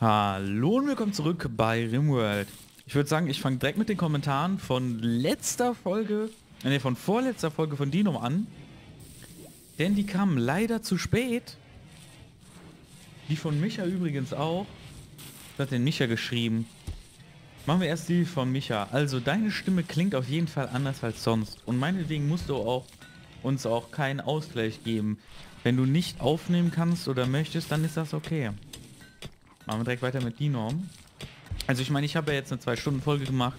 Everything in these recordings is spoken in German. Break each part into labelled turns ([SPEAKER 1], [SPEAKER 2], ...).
[SPEAKER 1] Hallo und willkommen zurück bei Rimworld. Ich würde sagen, ich fange direkt mit den Kommentaren von letzter Folge, ne, von vorletzter Folge von Dino an. Denn die kamen leider zu spät. Die von Micha übrigens auch. Was hat denn Micha geschrieben? Machen wir erst die von Micha. Also, deine Stimme klingt auf jeden Fall anders als sonst. Und meinetwegen musst du auch uns auch keinen Ausgleich geben. Wenn du nicht aufnehmen kannst oder möchtest, dann ist das okay. Machen wir direkt weiter mit die Norm. Also ich meine, ich habe ja jetzt eine 2-Stunden-Folge gemacht.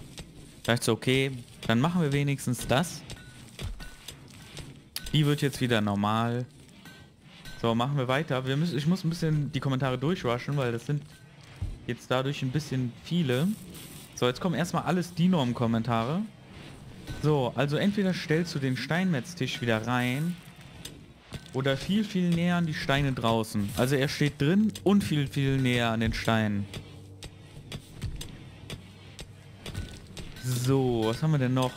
[SPEAKER 1] Da dachte ich so, okay, dann machen wir wenigstens das. Die wird jetzt wieder normal. So, machen wir weiter. Wir müssen, ich muss ein bisschen die Kommentare durchrushen, weil das sind jetzt dadurch ein bisschen viele. So, jetzt kommen erstmal alles die Norm-Kommentare. So, also entweder stellst du den Steinmetztisch wieder rein oder viel, viel näher an die Steine draußen. Also er steht drin und viel, viel näher an den Steinen. So, was haben wir denn noch?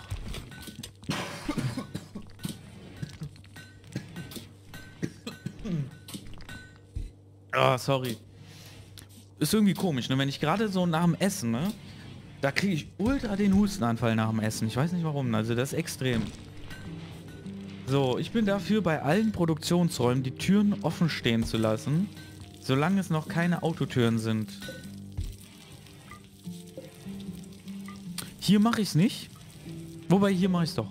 [SPEAKER 1] Ah, oh, sorry. Ist irgendwie komisch, ne? Wenn ich gerade so nach dem Essen, ne? Da kriege ich ultra den Hustenanfall nach dem Essen. Ich weiß nicht warum. Also das ist extrem. So, ich bin dafür, bei allen Produktionsräumen die Türen offen stehen zu lassen, solange es noch keine Autotüren sind. Hier mache ich es nicht. Wobei, hier mache ich es doch.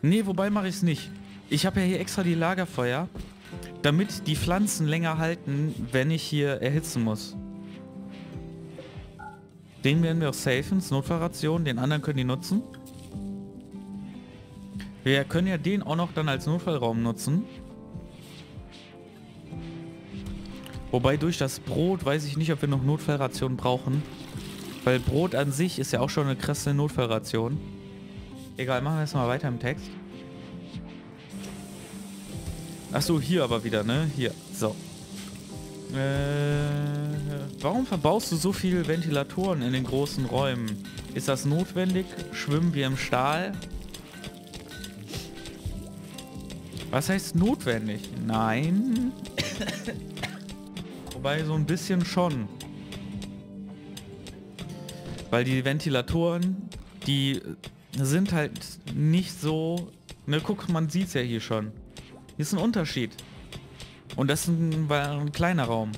[SPEAKER 1] Nee, wobei mache ich es nicht. Ich habe ja hier extra die Lagerfeuer, damit die Pflanzen länger halten, wenn ich hier erhitzen muss. Den werden wir auch safen, Notfallration. Den anderen können die nutzen. Wir können ja den auch noch dann als Notfallraum nutzen. Wobei durch das Brot weiß ich nicht, ob wir noch Notfallrationen brauchen. Weil Brot an sich ist ja auch schon eine krasse Notfallration. Egal, machen wir erstmal weiter im Text. Achso, hier aber wieder, ne? Hier. So. Äh, warum verbaust du so viele Ventilatoren in den großen Räumen? Ist das notwendig? Schwimmen wir im Stahl? Was heißt notwendig? Nein. Wobei so ein bisschen schon. Weil die Ventilatoren, die sind halt nicht so... Ne, guck, man sieht es ja hier schon. Hier ist ein Unterschied. Und das ist ein, war ein kleiner Raum.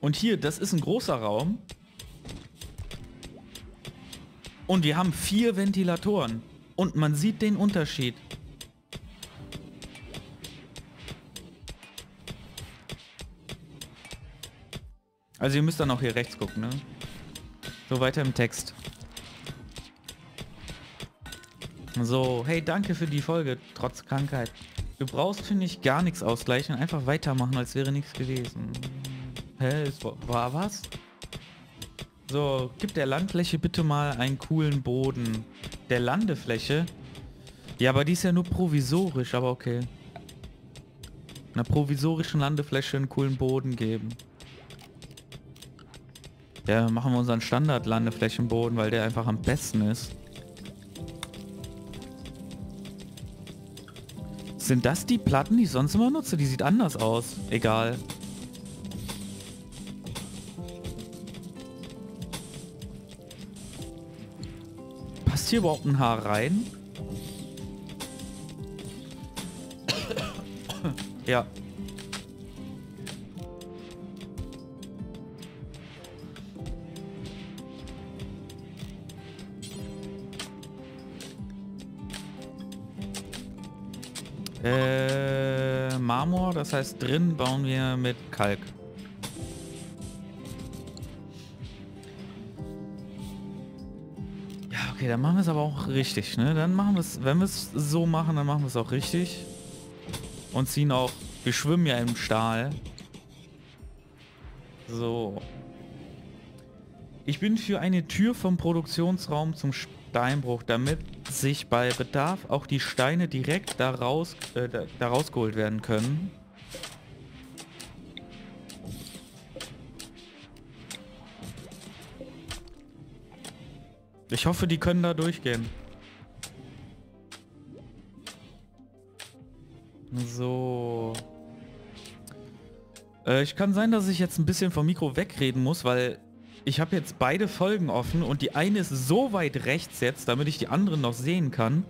[SPEAKER 1] Und hier, das ist ein großer Raum. Und wir haben vier Ventilatoren. Und man sieht den Unterschied. Also ihr müsst dann auch hier rechts gucken, ne? So weiter im Text. So, hey, danke für die Folge, trotz Krankheit. Du brauchst, finde ich, gar nichts ausgleichen. Einfach weitermachen, als wäre nichts gewesen. Hä, es war was? So, gib der Landfläche bitte mal einen coolen Boden. Der Landefläche? Ja, aber die ist ja nur provisorisch, aber okay. Einer provisorischen Landefläche einen coolen Boden geben. Ja, machen wir unseren Standard-Landeflächenboden, weil der einfach am besten ist. Sind das die Platten, die ich sonst immer nutze? Die sieht anders aus. Egal. Hier überhaupt ein Haar rein? ja. Äh, Marmor, das heißt drin bauen wir mit Kalk. Okay, dann machen wir es aber auch richtig, ne? Dann machen wir es, wenn wir es so machen, dann machen wir es auch richtig. Und ziehen auch, wir schwimmen ja im Stahl. So. Ich bin für eine Tür vom Produktionsraum zum Steinbruch, damit sich bei Bedarf auch die Steine direkt daraus, äh, da rausgeholt werden können. Ich hoffe, die können da durchgehen. So. Äh, ich kann sein, dass ich jetzt ein bisschen vom Mikro wegreden muss, weil ich habe jetzt beide Folgen offen und die eine ist so weit rechts jetzt, damit ich die anderen noch sehen kann.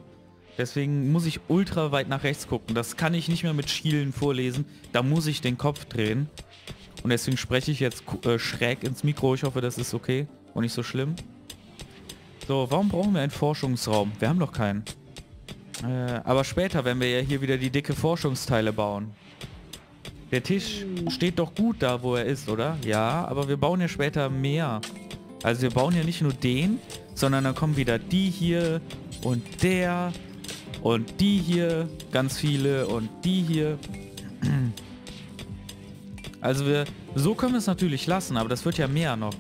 [SPEAKER 1] Deswegen muss ich ultra weit nach rechts gucken. Das kann ich nicht mehr mit Schielen vorlesen. Da muss ich den Kopf drehen. Und deswegen spreche ich jetzt äh, schräg ins Mikro. Ich hoffe, das ist okay und nicht so schlimm. So, warum brauchen wir einen Forschungsraum? Wir haben doch keinen. Äh, aber später, wenn wir ja hier wieder die dicke Forschungsteile bauen. Der Tisch steht doch gut da, wo er ist, oder? Ja, aber wir bauen ja später mehr. Also wir bauen ja nicht nur den, sondern dann kommen wieder die hier und der und die hier, ganz viele und die hier. Also wir, so können wir es natürlich lassen, aber das wird ja mehr noch.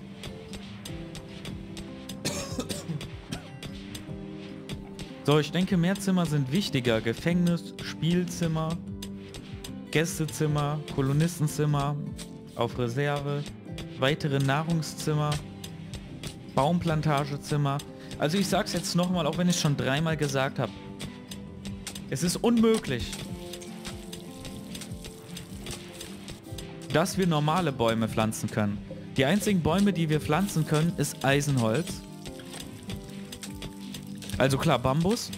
[SPEAKER 1] So, ich denke, mehr Zimmer sind wichtiger. Gefängnis, Spielzimmer, Gästezimmer, Kolonistenzimmer auf Reserve, weitere Nahrungszimmer, Baumplantagezimmer. Also ich sag's jetzt nochmal, auch wenn ich schon dreimal gesagt habe. Es ist unmöglich, dass wir normale Bäume pflanzen können. Die einzigen Bäume, die wir pflanzen können, ist Eisenholz also klar, Bambus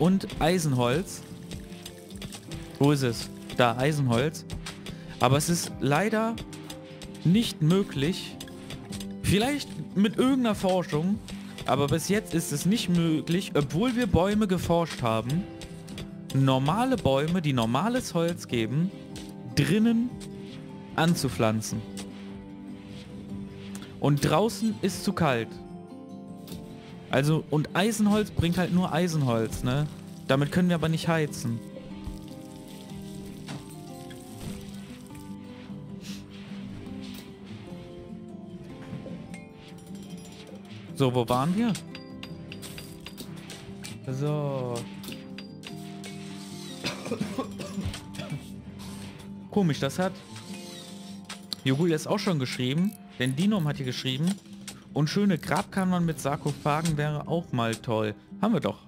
[SPEAKER 1] und Eisenholz. Wo ist es? Da, Eisenholz. Aber es ist leider nicht möglich, vielleicht mit irgendeiner Forschung, aber bis jetzt ist es nicht möglich, obwohl wir Bäume geforscht haben, normale Bäume, die normales Holz geben, drinnen anzupflanzen. Und draußen ist zu kalt. Also, und Eisenholz bringt halt nur Eisenholz, ne? Damit können wir aber nicht heizen. So, wo waren wir? So. Komisch, das hat Jogul jetzt auch schon geschrieben, denn Dinom hat hier geschrieben, und schöne Grabkammern mit Sarkophagen wäre auch mal toll. Haben wir doch.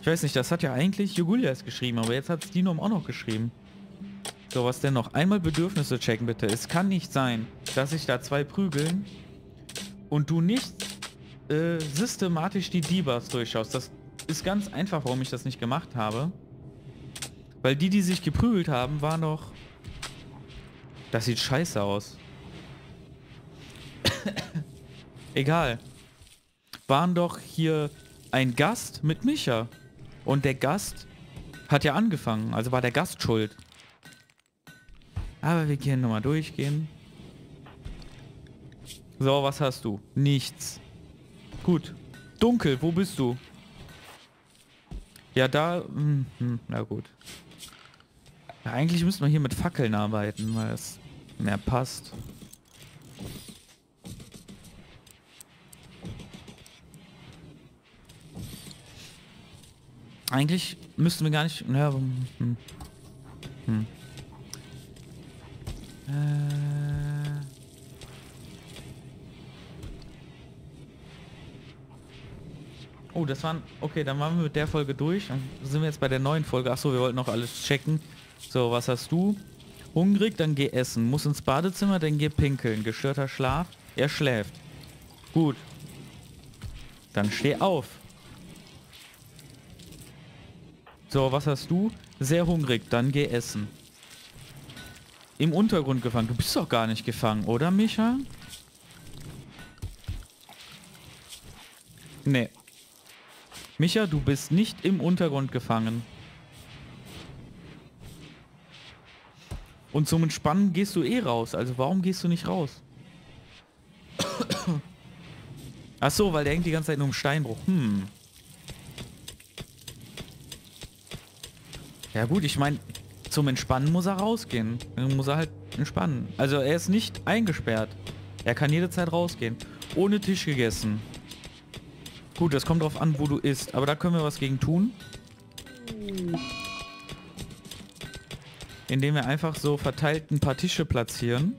[SPEAKER 1] Ich weiß nicht, das hat ja eigentlich Jugulias geschrieben, aber jetzt hat es Dinom auch noch geschrieben. So, was denn noch? Einmal Bedürfnisse checken, bitte. Es kann nicht sein, dass sich da zwei prügeln und du nicht äh, systematisch die Debuffs durchschaust. Das ist ganz einfach, warum ich das nicht gemacht habe. Weil die, die sich geprügelt haben, waren doch... Das sieht scheiße aus. Egal. Waren doch hier ein Gast mit Micha. Und der Gast hat ja angefangen. Also war der Gast schuld. Aber wir können nochmal durchgehen. So, was hast du? Nichts. Gut. Dunkel, wo bist du? Ja, da... Hm, hm, na gut. Eigentlich müssen wir hier mit Fackeln arbeiten, weil es mehr passt. Eigentlich müssten wir gar nicht... Ja, hm, hm. hm. Äh. Oh, das waren... Okay, dann waren wir mit der Folge durch. Dann sind wir jetzt bei der neuen Folge. Achso, wir wollten noch alles checken. So, was hast du? Hungrig, dann geh essen. Muss ins Badezimmer, dann geh pinkeln. Gestörter Schlaf. Er schläft. Gut. Dann steh auf. So, was hast du? Sehr hungrig, dann geh essen. Im Untergrund gefangen. Du bist doch gar nicht gefangen, oder Micha? Nee. Micha, du bist nicht im Untergrund gefangen. Und zum Entspannen gehst du eh raus. Also warum gehst du nicht raus? Ach so, weil der hängt die ganze Zeit nur im Steinbruch. Hm. Ja gut, ich meine, zum Entspannen muss er rausgehen. Dann muss er halt entspannen. Also er ist nicht eingesperrt. Er kann jederzeit rausgehen. Ohne Tisch gegessen. Gut, das kommt drauf an, wo du isst. Aber da können wir was gegen tun. Indem wir einfach so verteilt ein paar Tische platzieren.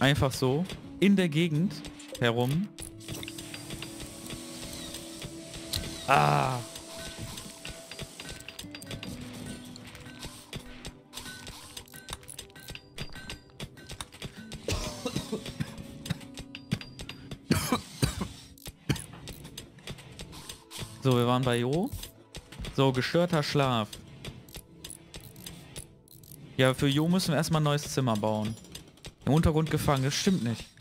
[SPEAKER 1] Einfach so. In der Gegend herum. Ah. So, wir waren bei Jo. So, gestörter Schlaf. Ja, für Jo müssen wir erstmal ein neues Zimmer bauen. Im Untergrund gefangen, das stimmt nicht.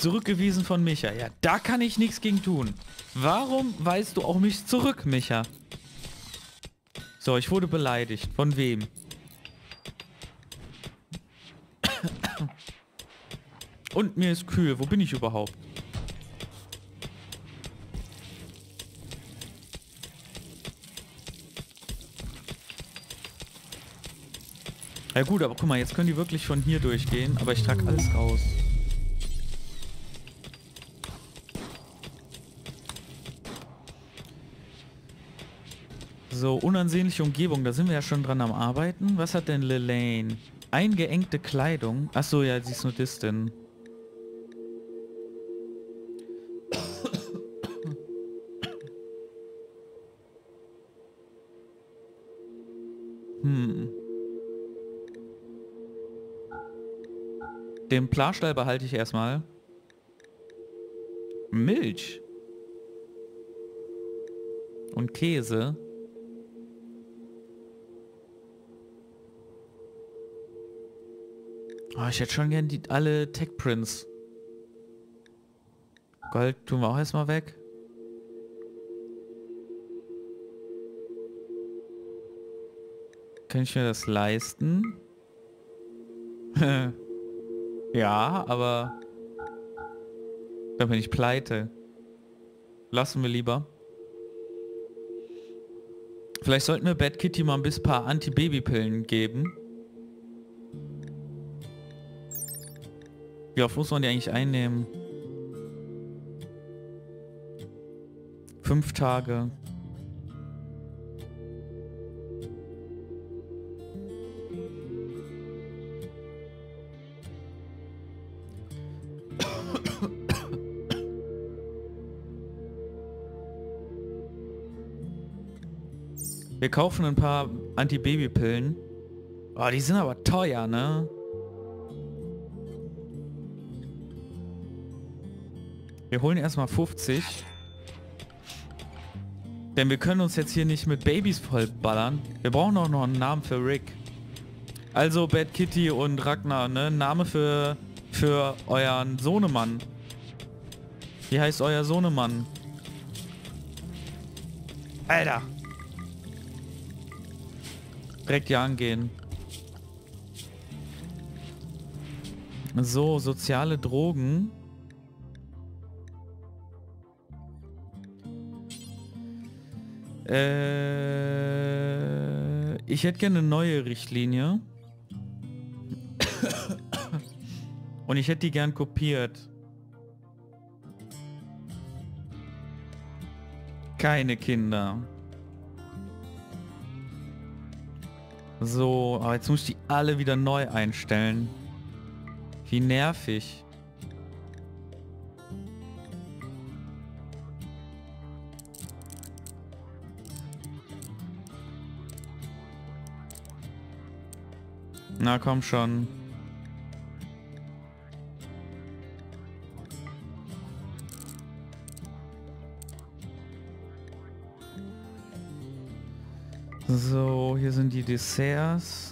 [SPEAKER 1] Zurückgewiesen von Micha. Ja, da kann ich nichts gegen tun. Warum weist du auch mich zurück, Micha? So, ich wurde beleidigt. Von wem? Und mir ist kühl. Wo bin ich überhaupt? Ja gut, aber guck mal, jetzt können die wirklich von hier durchgehen, aber ich trage alles raus. So, unansehnliche Umgebung, da sind wir ja schon dran am Arbeiten. Was hat denn Lelaine? Eingeengte Kleidung. Achso, ja, sie ist Nudistin. Hm. Den Planstall behalte ich erstmal. Milch. Und Käse. Oh, ich hätte schon gern die alle Tech Prints. Gold tun wir auch erstmal weg. Kann ich mir das leisten? Ja, aber dann bin ich pleite. Lassen wir lieber. Vielleicht sollten wir Bad Kitty mal ein bisschen paar Anti-Baby-Pillen geben. Wie oft muss man die eigentlich einnehmen? Fünf Tage. Wir kaufen ein paar Anti-Baby-Pillen. Oh, die sind aber teuer, ne? Wir holen erstmal 50. Denn wir können uns jetzt hier nicht mit Babys vollballern. Wir brauchen auch noch einen Namen für Rick. Also Bad Kitty und Ragnar, ne? Name für, für euren Sohnemann. Wie heißt euer Sohnemann? Alter. Direkt hier angehen. So, soziale Drogen. Äh, ich hätte gerne eine neue Richtlinie. Und ich hätte die gern kopiert. Keine Kinder. So, aber jetzt muss ich die alle wieder neu einstellen. Wie nervig. Na komm schon. So, hier sind die Desserts.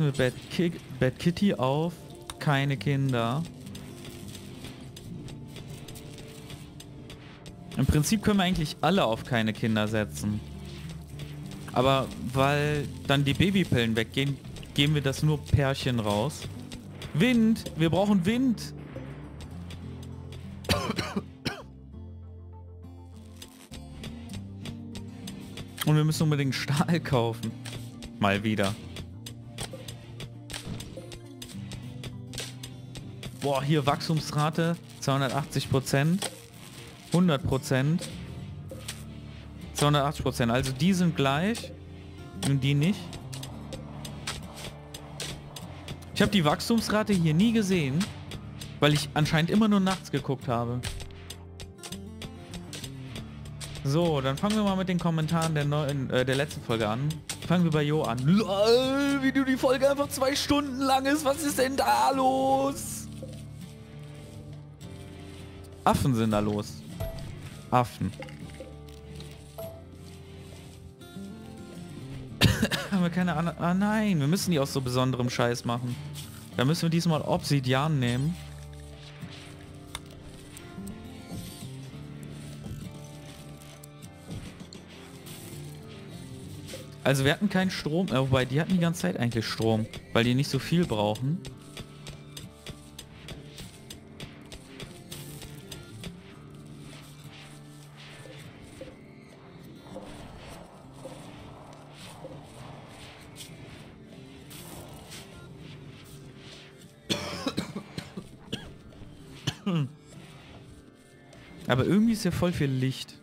[SPEAKER 1] Setzen wir Bad, Ki Bad Kitty auf keine Kinder. Im Prinzip können wir eigentlich alle auf keine Kinder setzen. Aber weil dann die Babypillen weggehen, geben wir das nur Pärchen raus. Wind! Wir brauchen Wind! Und wir müssen unbedingt Stahl kaufen. Mal wieder. Boah, hier Wachstumsrate 280 Prozent. 100 Prozent. 280 Prozent. Also die sind gleich und die nicht. Ich habe die Wachstumsrate hier nie gesehen, weil ich anscheinend immer nur nachts geguckt habe. So, dann fangen wir mal mit den Kommentaren der, neuen, äh, der letzten Folge an. Fangen wir bei Jo an. Lol, wie du die Folge einfach zwei Stunden lang ist. Was ist denn da los? Affen sind da los. Affen. Haben wir keine Ahnung. Ah nein, wir müssen die aus so besonderem Scheiß machen. Da müssen wir diesmal Obsidian nehmen. Also wir hatten keinen Strom, äh, wobei die hatten die ganze Zeit eigentlich Strom, weil die nicht so viel brauchen. Aber irgendwie ist ja voll viel Licht.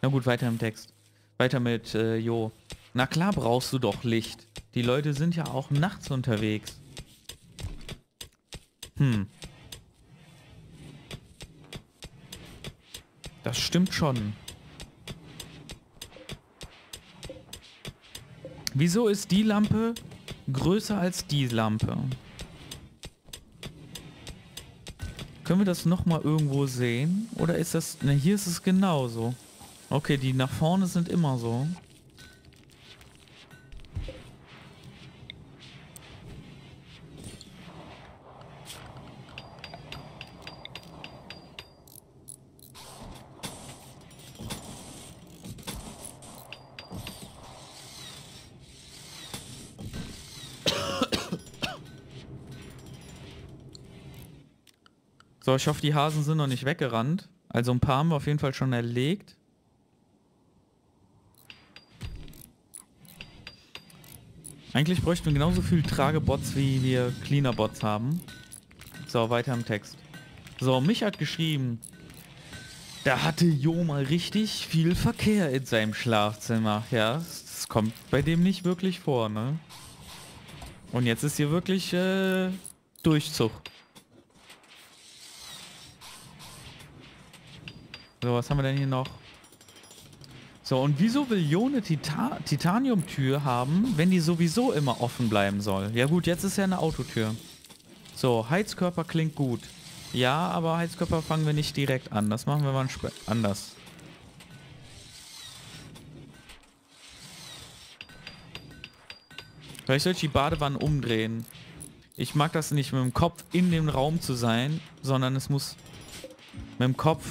[SPEAKER 1] Na gut, weiter im Text. Weiter mit äh, Jo. Na klar brauchst du doch Licht. Die Leute sind ja auch nachts unterwegs. Hm. Das stimmt schon. Wieso ist die Lampe größer als die Lampe? Können wir das nochmal irgendwo sehen? Oder ist das... Ne, hier ist es genauso. Okay, die nach vorne sind immer so. So, ich hoffe, die Hasen sind noch nicht weggerannt. Also ein paar haben wir auf jeden Fall schon erlegt. Eigentlich bräuchten wir genauso viel Tragebots, wie wir Cleaner-Bots haben. So, weiter im Text. So, mich hat geschrieben, da hatte Jo mal richtig viel Verkehr in seinem Schlafzimmer. Ja, das kommt bei dem nicht wirklich vor, ne? Und jetzt ist hier wirklich äh, Durchzug. So, was haben wir denn hier noch? So, und wieso will Jo eine Tita Titanium-Tür haben, wenn die sowieso immer offen bleiben soll? Ja gut, jetzt ist ja eine Autotür. So, Heizkörper klingt gut. Ja, aber Heizkörper fangen wir nicht direkt an. Das machen wir mal anders. Vielleicht sollte ich die Badewanne umdrehen. Ich mag das nicht mit dem Kopf in dem Raum zu sein, sondern es muss mit dem Kopf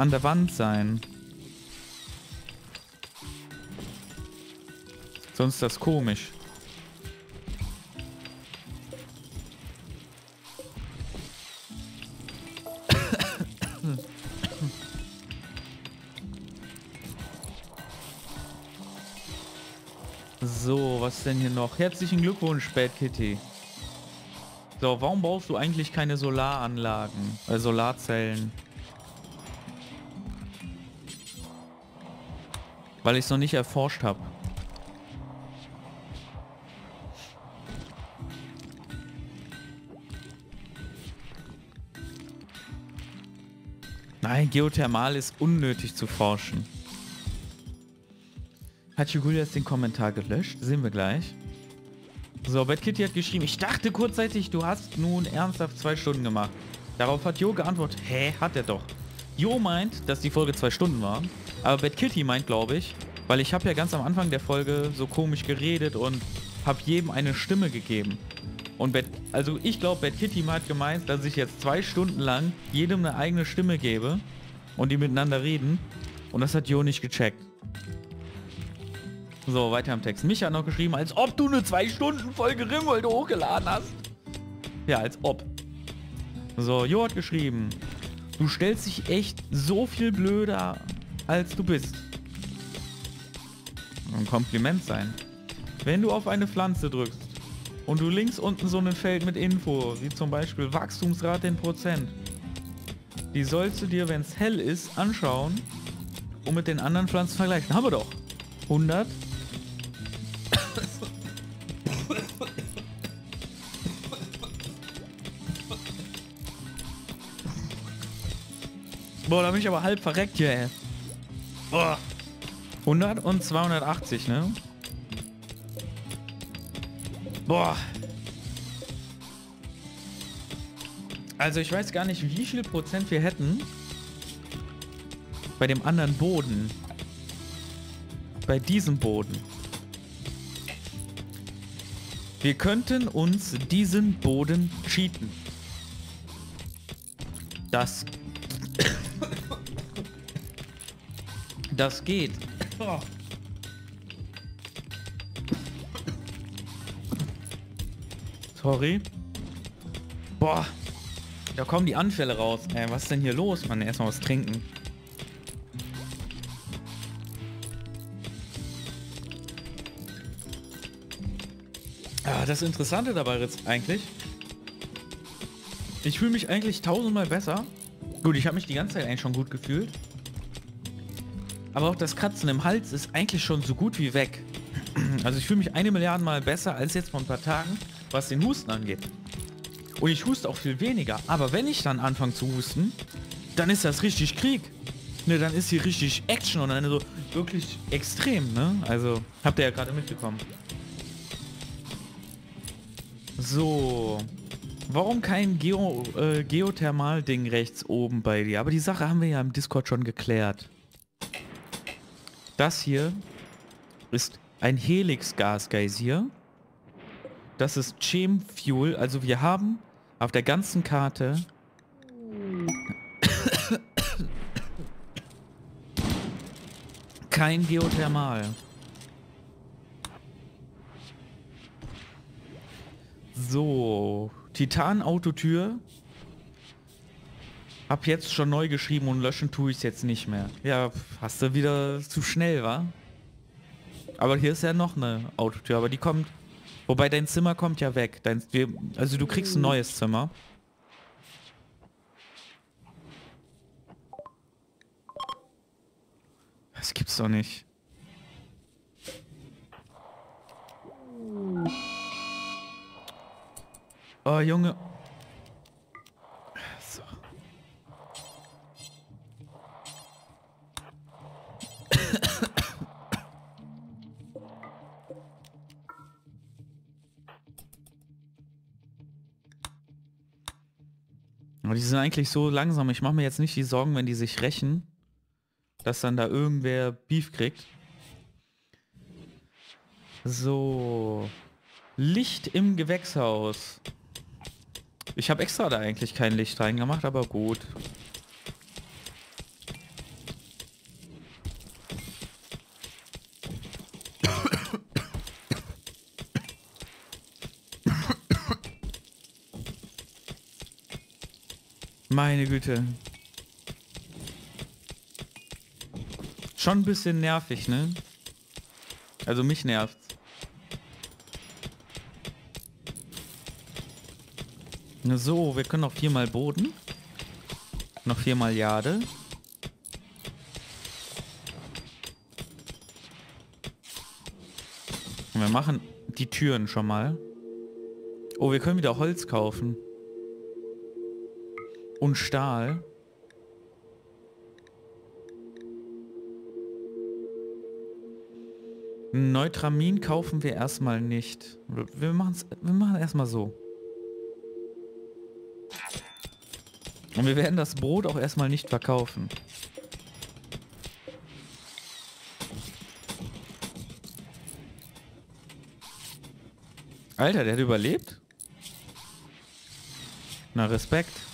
[SPEAKER 1] an der Wand sein. Sonst ist das komisch. So, was denn hier noch? Herzlichen Glückwunsch, Bad Kitty. So, warum baust du eigentlich keine Solaranlagen, äh, Solarzellen? Weil ich es noch nicht erforscht habe. Nein, Geothermal ist unnötig zu forschen. Hat Julius den Kommentar gelöscht? Sehen wir gleich. So, Bad Kitty hat geschrieben, ich dachte kurzzeitig, du hast nun ernsthaft zwei Stunden gemacht. Darauf hat Jo geantwortet, hä, hat er doch. Jo meint, dass die Folge zwei Stunden war. Aber Bad Kitty meint, glaube ich, weil ich habe ja ganz am Anfang der Folge so komisch geredet und habe jedem eine Stimme gegeben. Und Bad, also ich glaube, Bad Kitty hat gemeint, dass ich jetzt zwei Stunden lang jedem eine eigene Stimme gebe und die miteinander reden. Und das hat Jo nicht gecheckt. So, weiter im Text. Mich hat noch geschrieben, als ob du eine zwei Stunden Folge Rimworld hochgeladen hast. Ja, als ob. So, Jo hat geschrieben. Du stellst dich echt so viel blöder, als du bist. Ein Kompliment sein. Wenn du auf eine Pflanze drückst und du links unten so ein Feld mit Info, wie zum Beispiel Wachstumsrate in Prozent, die sollst du dir, wenn es hell ist, anschauen und mit den anderen Pflanzen vergleichen. Haben wir doch. 100. Boah, da bin ich aber halb verreckt hier, ey. Boah. 100 und 280, ne? Boah. Also ich weiß gar nicht, wie viel Prozent wir hätten bei dem anderen Boden. Bei diesem Boden. Wir könnten uns diesen Boden cheaten. Das... das geht. Sorry. Boah. Da kommen die Anfälle raus. Ey, was ist denn hier los, Mann? Erstmal was trinken. Ah, das Interessante dabei ist eigentlich, ich fühle mich eigentlich tausendmal besser. Gut, ich habe mich die ganze Zeit eigentlich schon gut gefühlt. Aber auch das Kratzen im Hals ist eigentlich schon so gut wie weg. Also ich fühle mich eine Milliarde Mal besser als jetzt vor ein paar Tagen, was den Husten angeht. Und ich huste auch viel weniger. Aber wenn ich dann anfange zu husten, dann ist das richtig Krieg. Ne, dann ist hier richtig Action und dann so wirklich extrem, ne? Also, habt ihr ja gerade mitbekommen. So. Warum kein Geo, äh, Geothermal-Ding rechts oben bei dir? Aber die Sache haben wir ja im Discord schon geklärt. Das hier ist ein Helix-Gas-Geysir. Das ist Chem Fuel. Also wir haben auf der ganzen Karte kein Geothermal. So, Titan-Autotür. Hab jetzt schon neu geschrieben und löschen tue ich es jetzt nicht mehr. Ja, hast du wieder zu schnell, wa? Aber hier ist ja noch eine Autotür, aber die kommt... Wobei dein Zimmer kommt ja weg. Dein, wir, also du kriegst ein neues Zimmer. Das gibt's doch nicht. Oh, Junge. Aber die sind eigentlich so langsam. Ich mache mir jetzt nicht die Sorgen, wenn die sich rächen, dass dann da irgendwer Beef kriegt. So. Licht im Gewächshaus. Ich habe extra da eigentlich kein Licht reingemacht, aber gut. Meine Güte. Schon ein bisschen nervig, ne? Also mich nervt. So, wir können noch viermal Boden. Noch viermal Jade. Wir machen die Türen schon mal. Oh, wir können wieder Holz kaufen. Und Stahl. Neutramin kaufen wir erstmal nicht. Wir machen es wir machen erstmal so. Und wir werden das Brot auch erstmal nicht verkaufen. Alter, der hat überlebt? Na, Respekt.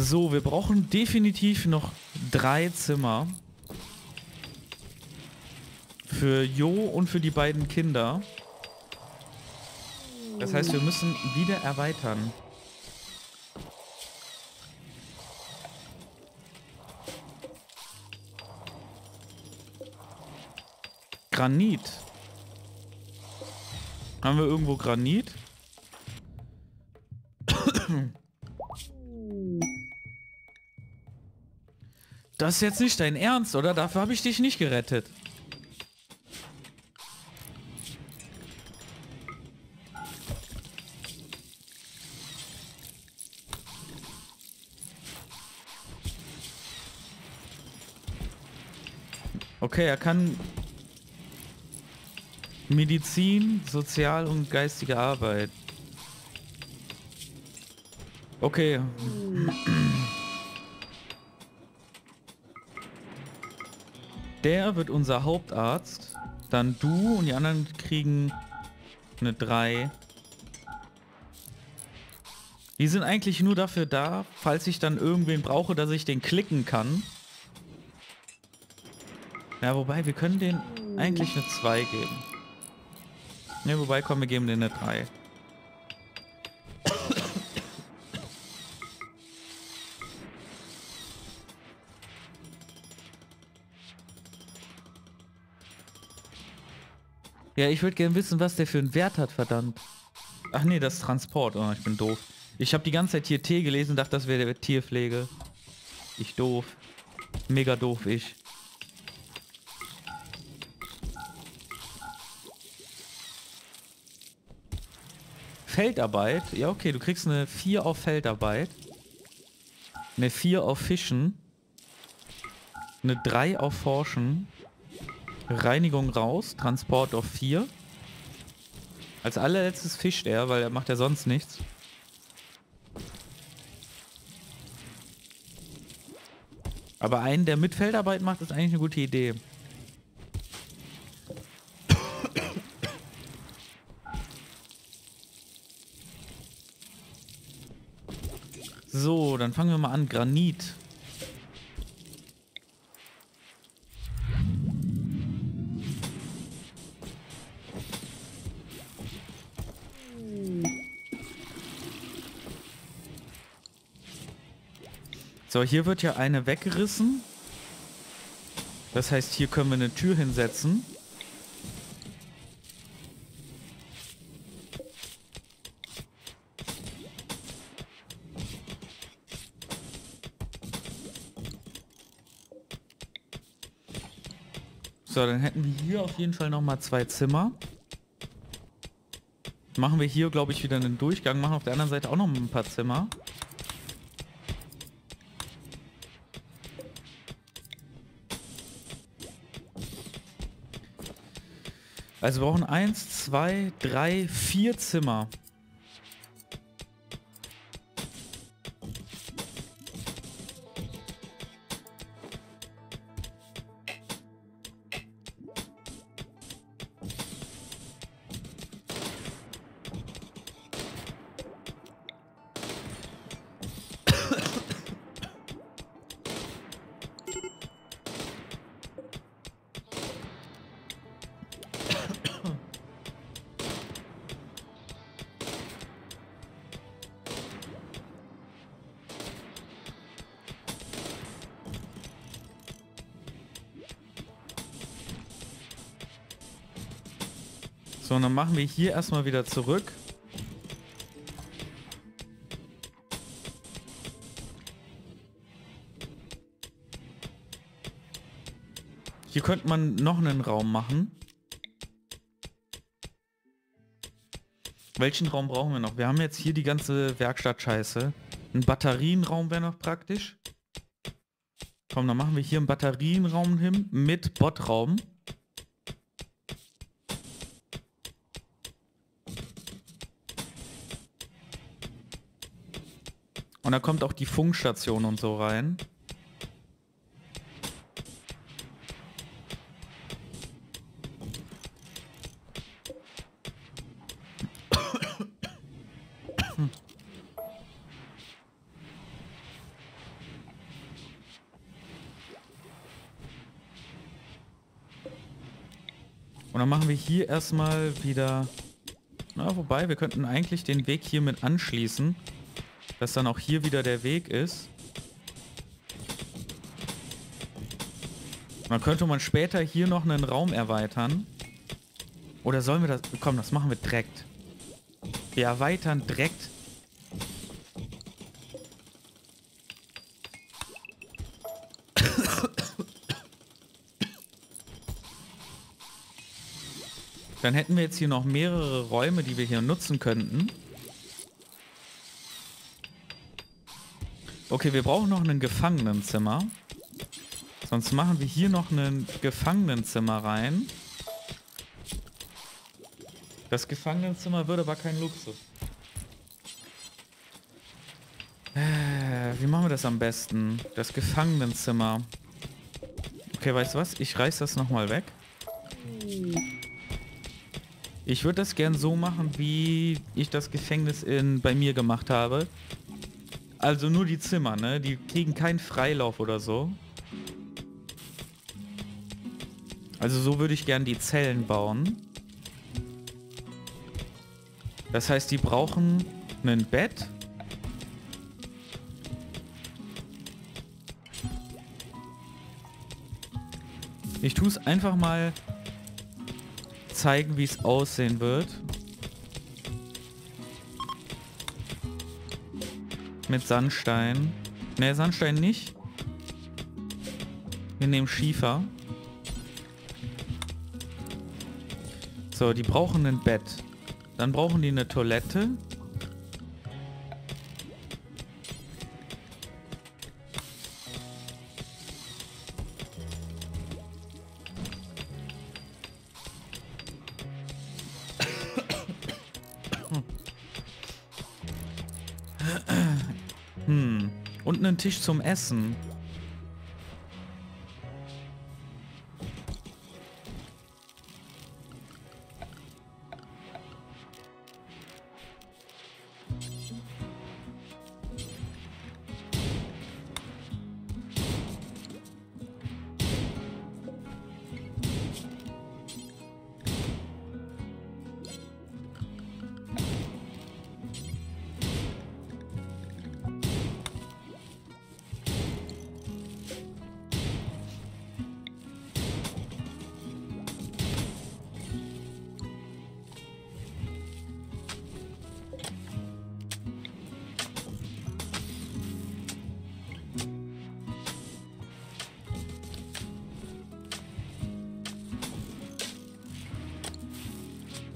[SPEAKER 1] So, wir brauchen definitiv noch drei Zimmer. Für Jo und für die beiden Kinder. Das heißt, wir müssen wieder erweitern. Granit. Haben wir irgendwo Granit? Das ist jetzt nicht dein Ernst, oder? Dafür habe ich dich nicht gerettet. Okay, er kann Medizin, Sozial- und geistige Arbeit. Okay. Der wird unser Hauptarzt. Dann du und die anderen kriegen eine 3. Die sind eigentlich nur dafür da, falls ich dann irgendwen brauche, dass ich den klicken kann. Ja, wobei, wir können den eigentlich eine 2 geben. Ne, wobei, komm, wir geben den eine 3. Ja, ich würde gerne wissen, was der für einen Wert hat, verdammt. Ach nee, das ist Transport. Oh, ich bin doof. Ich habe die ganze Zeit hier T gelesen und dachte, das wäre der Tierpflege. Ich doof. Mega doof, ich. Feldarbeit. Ja, okay, du kriegst eine 4 auf Feldarbeit. Eine 4 auf Fischen. Eine 3 auf Forschen. Reinigung raus. Transport auf 4. Als allerletztes fischt er, weil er macht ja sonst nichts. Aber einen, der mit Feldarbeit macht, ist eigentlich eine gute Idee. So, dann fangen wir mal an. Granit. So, hier wird ja eine weggerissen. Das heißt, hier können wir eine Tür hinsetzen. So, dann hätten wir hier auf jeden Fall nochmal zwei Zimmer. Machen wir hier, glaube ich, wieder einen Durchgang. Machen auf der anderen Seite auch noch ein paar Zimmer. Also wir brauchen eins, zwei, drei, vier Zimmer. Dann machen wir hier erstmal wieder zurück. Hier könnte man noch einen Raum machen. Welchen Raum brauchen wir noch? Wir haben jetzt hier die ganze Werkstatt-Scheiße. Ein Batterienraum wäre noch praktisch. Komm, dann machen wir hier einen Batterienraum hin mit Botraum. Und da kommt auch die Funkstation und so rein. Und dann machen wir hier erstmal wieder... Na, wobei, wir könnten eigentlich den Weg hier mit anschließen dass dann auch hier wieder der Weg ist. Dann könnte man später hier noch einen Raum erweitern. Oder sollen wir das... Komm, das machen wir direkt. Wir erweitern direkt. Dann hätten wir jetzt hier noch mehrere Räume, die wir hier nutzen könnten. Okay, wir brauchen noch ein Gefangenenzimmer. Sonst machen wir hier noch ein Gefangenenzimmer rein. Das Gefangenenzimmer wird aber kein Luxus. Äh, wie machen wir das am besten? Das Gefangenenzimmer. Okay, weißt du was? Ich reiß das nochmal weg. Ich würde das gern so machen, wie ich das Gefängnis in, bei mir gemacht habe. Also nur die Zimmer, ne? Die kriegen keinen Freilauf oder so. Also so würde ich gern die Zellen bauen. Das heißt, die brauchen ein Bett. Ich tue es einfach mal zeigen, wie es aussehen wird. Mit Sandstein. Ne, Sandstein nicht. Wir nehmen Schiefer. So, die brauchen ein Bett. Dann brauchen die eine Toilette. Tisch zum Essen.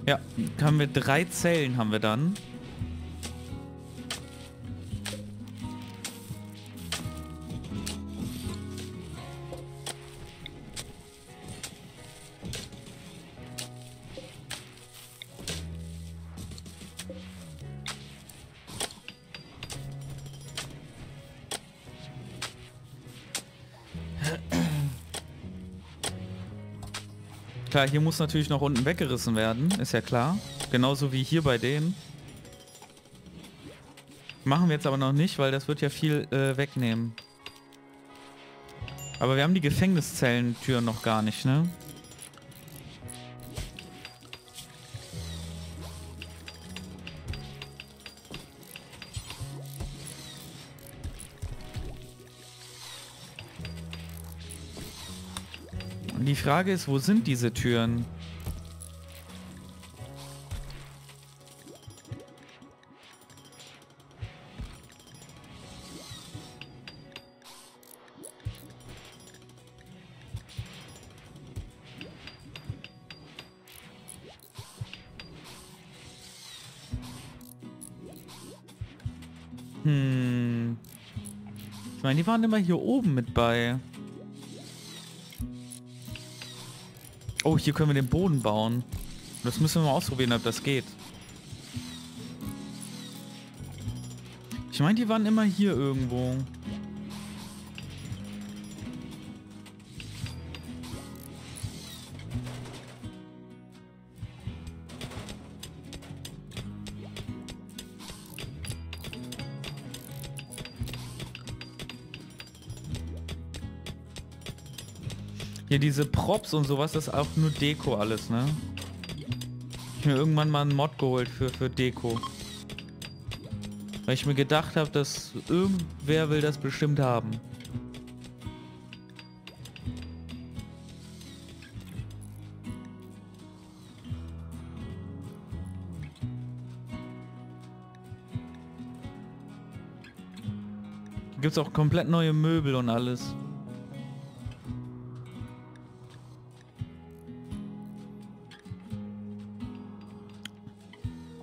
[SPEAKER 1] Ja, haben wir drei Zellen haben wir dann. Klar, hier muss natürlich noch unten weggerissen werden, ist ja klar. Genauso wie hier bei denen. Machen wir jetzt aber noch nicht, weil das wird ja viel äh, wegnehmen. Aber wir haben die Gefängnissellentüren noch gar nicht, ne? Frage ist, wo sind diese Türen? Hm. Ich meine, die waren immer hier oben mit bei. Oh, hier können wir den Boden bauen. Das müssen wir mal ausprobieren, ob das geht. Ich meine, die waren immer hier irgendwo. Hier diese Props und sowas, das ist auch nur Deko alles, ne? Ich mir irgendwann mal einen Mod geholt für, für Deko. Weil ich mir gedacht habe, dass irgendwer will das bestimmt haben. Gibt's auch komplett neue Möbel und alles.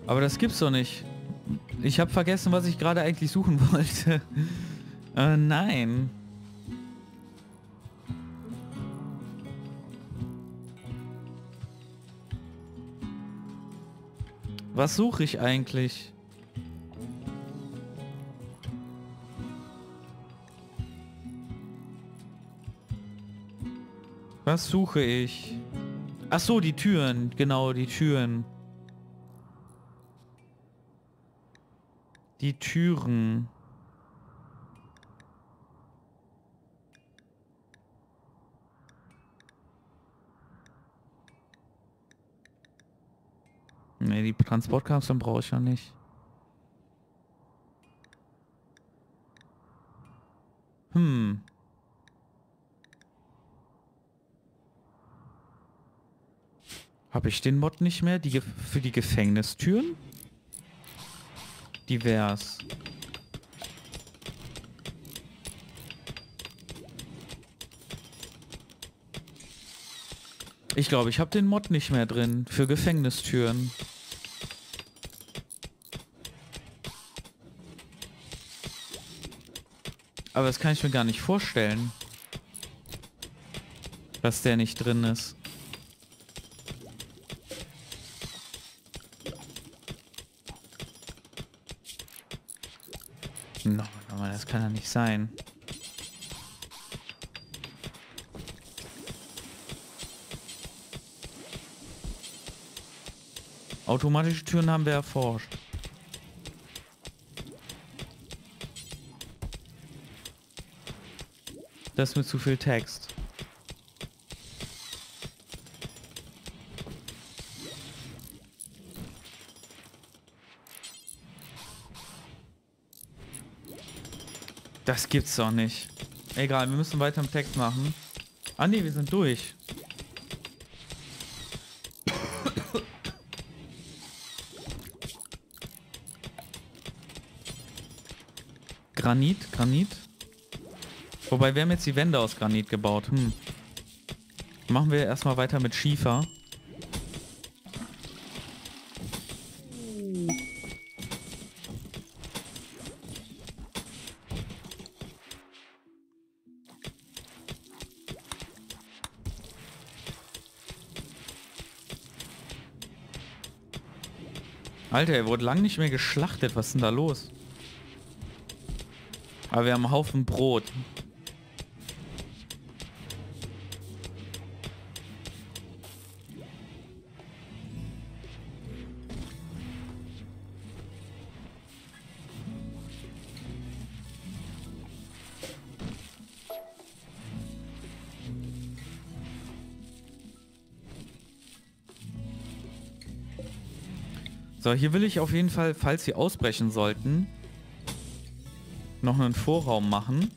[SPEAKER 1] Aber das gibt's doch nicht. Ich habe vergessen, was ich gerade eigentlich suchen wollte. äh, nein. Was suche ich eigentlich? Was suche ich? Ach so, die Türen. Genau, die Türen. Die Türen. Ne, die Transportkapseln brauche ich ja nicht. Hm. Habe ich den Mod nicht mehr? Die für die Gefängnistüren? Divers. Ich glaube, ich habe den Mod nicht mehr drin für Gefängnistüren. Aber das kann ich mir gar nicht vorstellen. Dass der nicht drin ist. Kann ja nicht sein. Automatische Türen haben wir erforscht. Das ist mir zu viel Text. Das gibt's doch nicht. Egal, wir müssen weiter im Text machen. Ah ne, wir sind durch. Granit, Granit. Wobei, wir haben jetzt die Wände aus Granit gebaut. Hm. Machen wir erstmal weiter mit Schiefer. Alter, er wurde lang nicht mehr geschlachtet. Was ist denn da los? Aber wir haben einen Haufen Brot. So, hier will ich auf jeden Fall, falls sie ausbrechen sollten, noch einen Vorraum machen.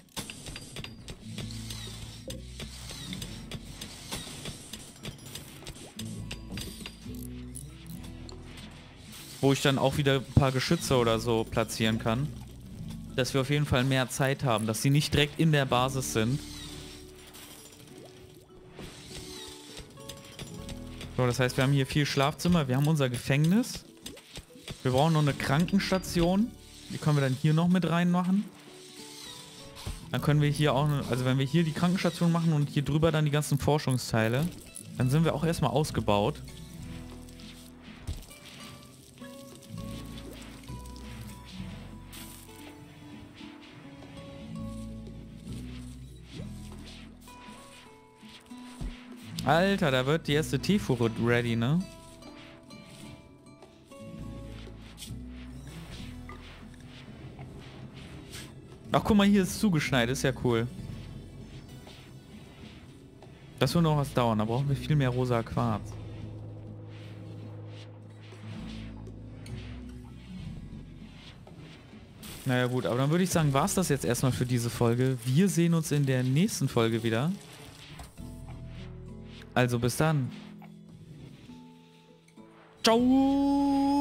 [SPEAKER 1] Wo ich dann auch wieder ein paar Geschütze oder so platzieren kann. Dass wir auf jeden Fall mehr Zeit haben, dass sie nicht direkt in der Basis sind. So, das heißt, wir haben hier vier Schlafzimmer, wir haben unser Gefängnis. Wir brauchen noch eine Krankenstation. Die können wir dann hier noch mit reinmachen. Dann können wir hier auch, also wenn wir hier die Krankenstation machen und hier drüber dann die ganzen Forschungsteile, dann sind wir auch erstmal ausgebaut. Alter, da wird die erste Teefuhre ready, ne? Ach, guck mal, hier ist zugeschneit. Ist ja cool. Das wird noch was dauern. Da brauchen wir viel mehr rosa Quarz. Naja gut, aber dann würde ich sagen, war es das jetzt erstmal für diese Folge. Wir sehen uns in der nächsten Folge wieder. Also bis dann. Ciao.